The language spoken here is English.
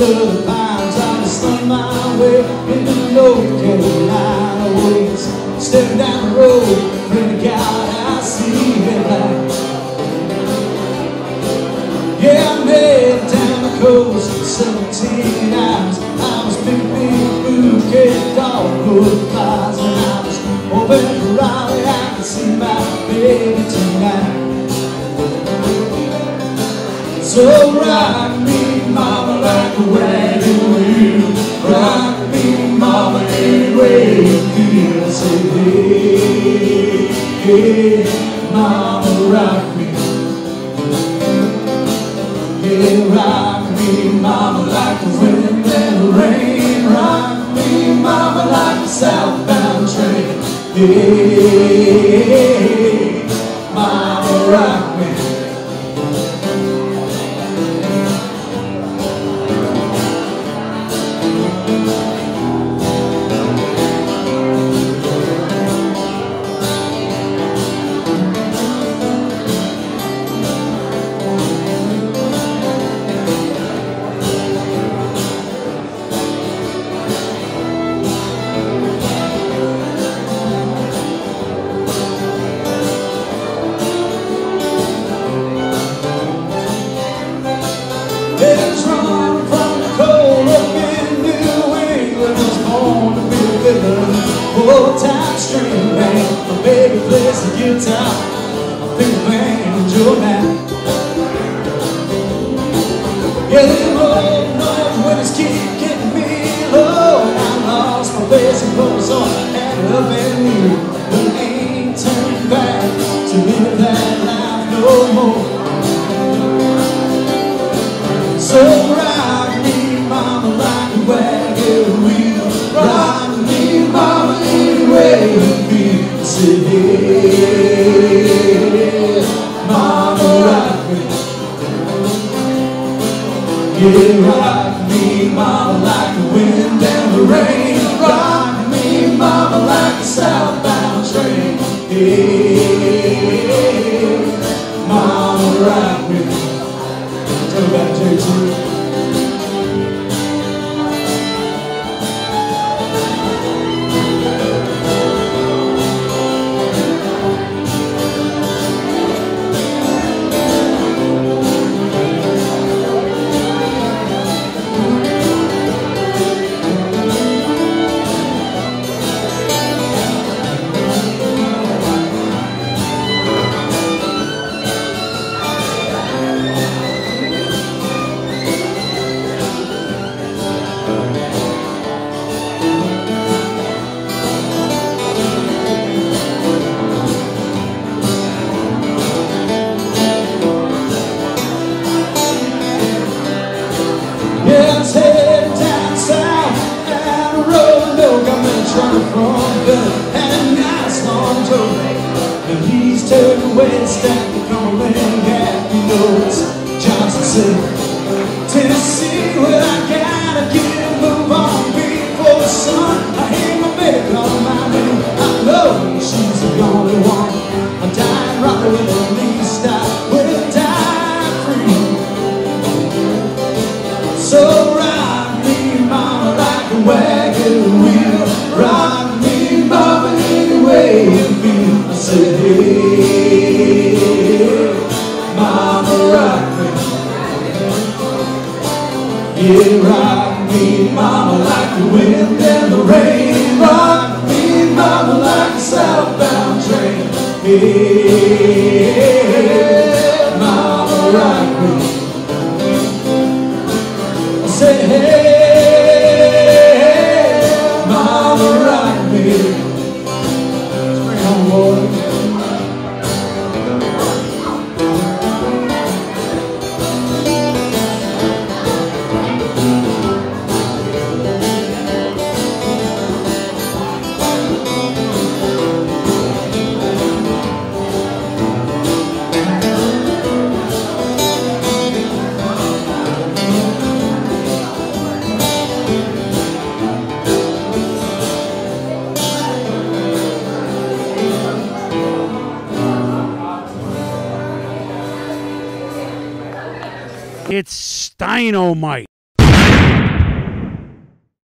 Under the pines I slung my way in into North Carolina ways Staring down the road, praying to God I see him back Yeah, I made it down the coast. 17 hours I was big, big bouquet dogwood flies And I was hoping for Raleigh I could see my baby tonight. So rock me hey, hey, mama, rock me. Yeah, rock me, mama, like the wind and the rain. Rock me, mama, like a southbound train. Yeah, Yeah, rock me, mama, like the wind and the rain. Rock me, mama, like a southbound train. Mama, rock me. It, Said, Tennessee, well, I gotta get a move on before the sun. I hear my baby on my name. I know she's the only one. I'm dying right with at least I will die free. So rock me, mama, like a wagon wheel. Rock Rock me, mama, like the wind and the rain. Rock me, mama, like a southbound train. Hey, It's Steinomite.